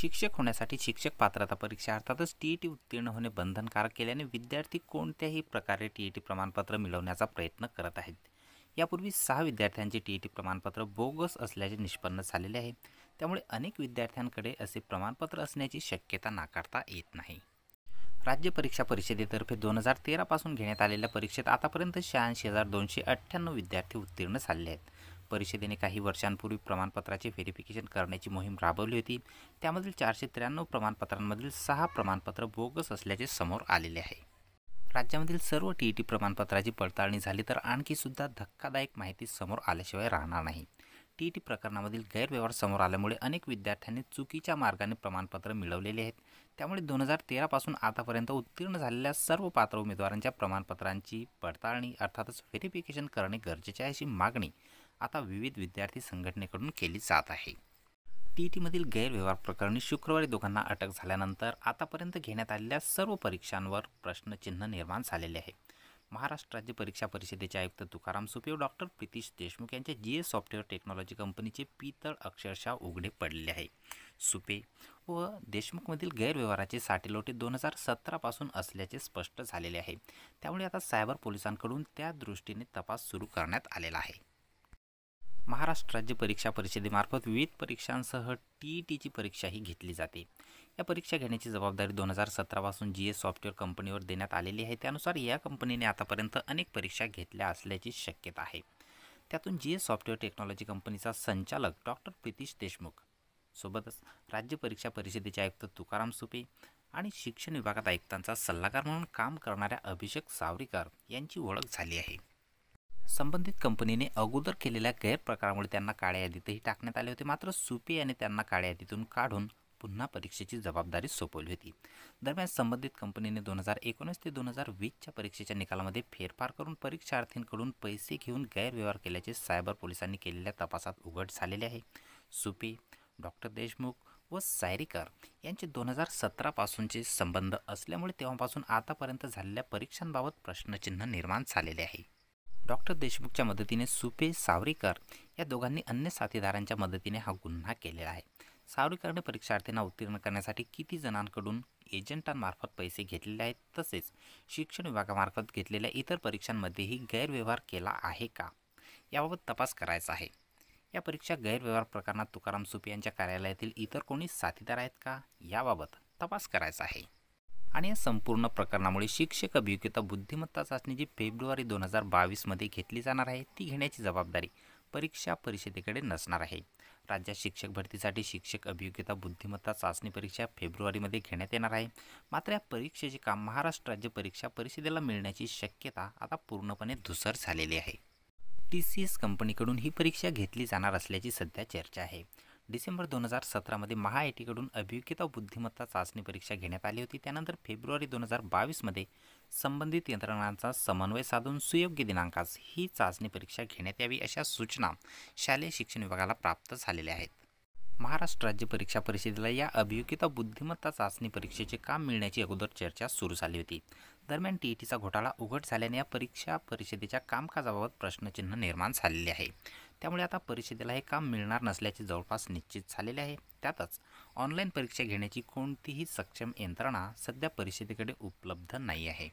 शिक्षक होण्यासाठी शिक्षक पात्रता परीक्षा अर्थातच टी ई टी उत्तीर्ण होणे बंधनकारक केल्याने विद्यार्थी कोणत्याही प्रकारे टी ई टी प्रमाणपत्र मिळवण्याचा प्रयत्न करत आहेत. यापूर्वी सहा विद्यार्थ्यांचे टी ई टी प्रमाणपत्र बोगस असल्याचे निष्पन्न झालेले आहे. त्यामुळे अनेक विद्यार्थ्यांकडे असे प्रमाणपत्र असण्याची शक्यता नाकारता येत नाही. राज्य परीक्षा परिषदेतर्फे दोन हजार तेरापासून घेण्यात आलेल्या परीक्षेत आतापर्यंत शहाऐंशी हजार दोनशे अठ्ठ्याण्णव विद्यार्थी उत्तीर्ण झाले आहेत. परिषदेने काही वर्षांपूर्वी प्रमाणपत्राचे व्हेरिफिकेशन करण्याची मोहीम राबवली होती. त्यामधील चारशे त्र्याण्णव प्रमाणपत्रांमधील सहा प्रमाणपत्र बोगस असल्याचे समोर आलेले आहे. राज्यामधील सर्व टी ई टी प्रमाणपत्राची पडताळणी झाली तर आणखीसुद्धा धक्कादायक माहिती समोर आल्याशिवाय राहणार नाही. टी ई टी प्रकरणामधील गैरव्यवहार समोर आल्यामुळे अनेक विद्यार्थ्यांनी चुकीच्या मार्गाने प्रमाणपत्र मिळवलेले आहेत. त्यामुळे दोन हजार तेरापासून आतापर्यंत उत्तीर्ण झालेल्या सर्व पात्र उमेदवारांच्या प्रमाणपत्रांची पडताळणी अर्थातच व्हेरिफिकेशन करणे गरजेचे आहे अशी मागणी आता विविध विद्यार्थी संघटनेकडून केली जात आहे. टी ई टीमधील गैरव्यवहार प्रकरणी शुक्रवारी दोघांना अटक झाल्यानंतर आतापर्यंत घेण्यात आलेल्या सर्व परीक्षांवर प्रश्नचिन्ह निर्माण झालेले आहे. महाराष्ट्र राज्य परीक्षा परिषदेचे आयुक्त तुकाराम सुपे डॉक्टर प्रितीश देशमुख यांच्या जी एस सॉफ्टवेअर टेक्नॉलॉजी कंपनीचे पितळ अक्षरशः उघडे पडले आहे. सुपे व देशमुखमधील गैरव्यवहाराचे साटेलोटे दोन हजार सतरापासून असल्याचे स्पष्ट झालेले आहे. त्यामुळे आता सायबर पोलिसांकडून त्या दृष्टीने तपास सुरू करण्यात आलेला आहे. महाराष्ट्र राज्य परीक्षा परिषदेमार्फत विविध परीक्षांसह टी ई टीची परीक्षाही घेतली जाते. या परीक्षा घेण्याची जबाबदारी दोन हजार सतरापासून जी एस सॉफ्टवेअर कंपनीवर देण्यात आलेली आहे. त्यानुसार या कंपनीने आतापर्यंत अनेक परीक्षा घेतल्या असल्याची शक्यता आहे. त्यातून जी एस सॉफ्टवेअर टेक्नॉलॉजी कंपनीचा संचालक डॉक्टर प्रितीश देशमुख सोबतच राज्य परीक्षा परिषदेचे आयुक्त तुकाराम सुपे आणि शिक्षण विभागात आयुक्तांचा सल्लागार म्हणून काम करणाऱ्या अभिषेक सावरीकर यांची ओळख झाली आहे. संबंधित कंपनीने अगोदर केलेल्या गैरप्रकारामुळे त्यांना काळ्या यादीतही टाकण्यात आले होते. मात्र सुपे याने त्यांना काळ्या यादीतून काढून पुन्हा परीक्षेची जबाबदारी सोपवली होती. दरम्यान संबंधित कंपनीने दोन हजार एकोणीस ते दोन हजार वीसच्या परीक्षेच्या निकालामध्ये फेरफार करून परीक्षार्थींकडून पैसे घेऊन गैरव्यवहार केल्याचे सायबर पोलिसांनी केलेल्या तपासात उघड झालेले आहे. सुपे डॉक्टर देशमुख व सायरीकर यांचे दोन हजार सतरापासूनचे संबंध असल्यामुळे तेव्हापासून आतापर्यंत झालेल्या परीक्षांबाबत प्रश्नचिन्ह निर्माण झालेले आहे. डॉक्टर देशमुखच्या मदतीने सुपे सावरीकर या दोघांनी अन्य साथीदारांच्या मदतीने हा गुन्हा केलेला आहे. सावरीकरने परीक्षार्थींना उत्तीर्ण करण्यासाठी किती जणांकडून एजंटांमार्फत पैसे घेतलेले आहेत? तसेच शिक्षण विभागामार्फत घेतलेल्या इतर परीक्षांमध्येही गैरव्यवहार केला आहे का? याबाबत तपास करायचा आहे. या परीक्षा गैरव्यवहार प्रकरणात तुकाराम सुपे यांच्या कार्यालयातील इतर कोणी साथीदार आहेत का? याबाबत तपास करायचा आहे. आणि या संपूर्ण प्रकरणामुळे शिक्षक अभियोग्यता बुद्धिमत्ता चाचणी जी फेब्रुवारी दोन हजार बावीसमध्ये घेतली जाणार आहे ती घेण्याची जबाबदारी परीक्षा परिषदेकडे नसणार आहे. राज्यात शिक्षक भरतीसाठी शिक्षक अभियोग्यता बुद्धिमत्ता चाचणी परीक्षा फेब्रुवारीमध्ये घेण्यात येणार आहे. मात्र या परीक्षेचे काम महाराष्ट्र राज्य परीक्षा परिषदेला मिळण्याची शक्यता आता पूर्णपणे धुसर झालेली आहे. टी सी एस कंपनीकडून ही परीक्षा घेतली जाणार असल्याची सध्या चर्चा आहे. डिसेंबर दोन हजार सतरामध्ये महा आय टीकडून अभियोग्यता बुद्धिमत्ता चाचणी परीक्षा घेण्यात आली होती. त्यानंतर फेब्रुवारी दोन हजार बावीसमध्ये संबंधित यंत्रणांचा समन्वय साधून सुयोग्य दिनांकास ही चाचणी परीक्षा घेण्यात यावी अशा सूचना शालेय शिक्षण विभागाला प्राप्त झालेल्या आहेत. महाराष्ट्र राज्य परीक्षा परिषदेला या अभियोग्यता बुद्धिमत्ता चाचणी परीक्षेचे काम मिळण्याची अगोदर चर्चा सुरू झाली होती. दरम्यान टी ई टीचा घोटाळा उघड झाल्याने या परीक्षा परिषदेच्या कामकाजाबाबत प्रश्नचिन्ह निर्माण झालेले आहे. त्यामुळे आता परिषदेला हे काम मिळणार नसल्याचे जवळपास निश्चित झालेले आहे. त्यातच ऑनलाईन परीक्षा घेण्याची कोणतीही सक्षम यंत्रणा सध्या परिषदेकडे उपलब्ध नाही आहे.